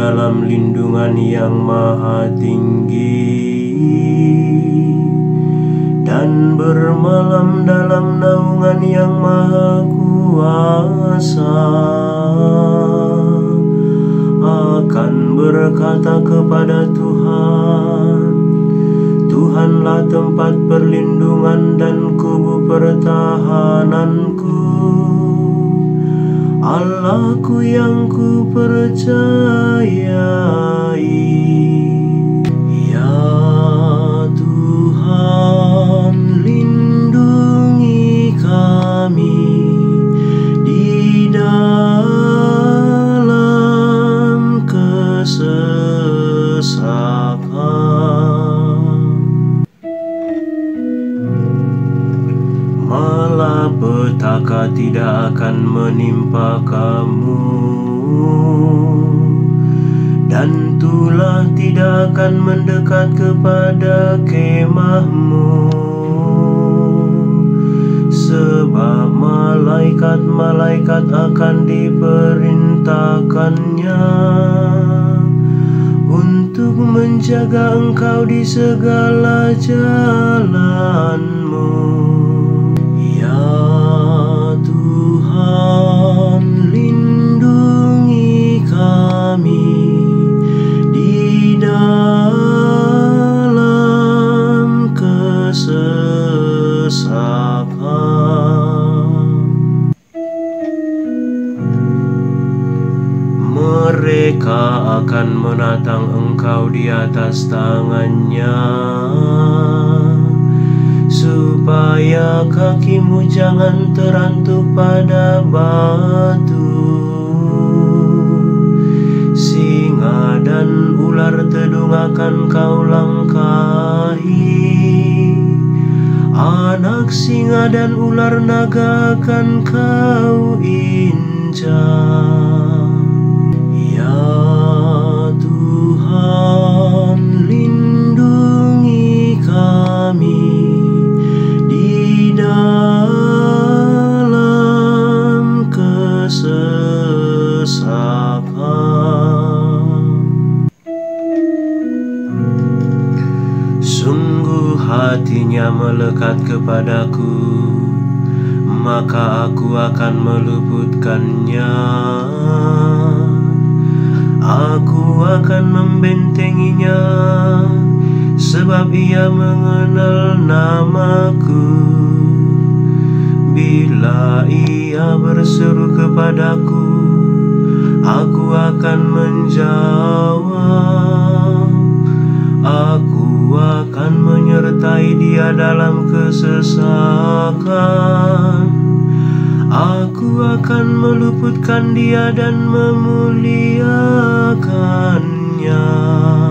dalam lindungan yang maha tinggi. Dan bermalam dalam naungan yang maha kuasa. Akan berkata kepada Tuhan Tuhanlah tempat perlindungan dan kubu pertahananku Allahku yang ku percayai Malapetaka tidak akan menimpa kamu? Dan tulah tidak akan mendekat kepada kemahmu. Sebab malaikat-malaikat akan diperintahkannya Untuk menjaga engkau di segala jalanmu kami di dalam kesesakan Mereka akan menatang engkau di atas tangannya Supaya kakimu jangan terantuk pada batu tedung akan kau langkahi. Anak singa dan ular naga akan kau injak. Ya Tuhan lindungi kami di dalam kesesakan hatinya melekat kepadaku Maka aku akan meluputkannya. Aku akan membentenginya Sebab ia mengenal namaku. Bila ia berseru kepadaku Aku akan menjawab dalam kesesakan. Aku akan meluputkan dia dan memuliakannya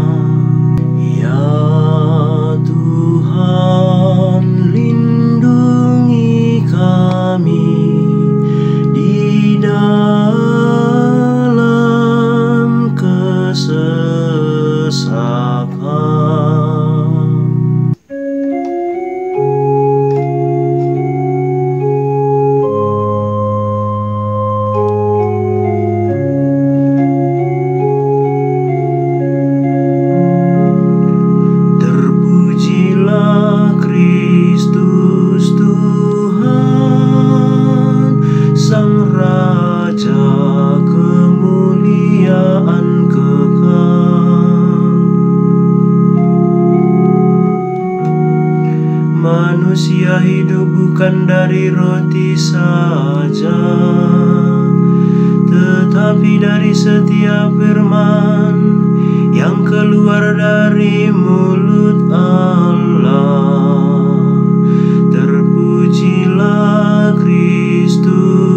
manusia hidup bukan dari roti saja Tetapi dari setiap firman yang keluar dari mulut Allah. Terpujilah Kristus.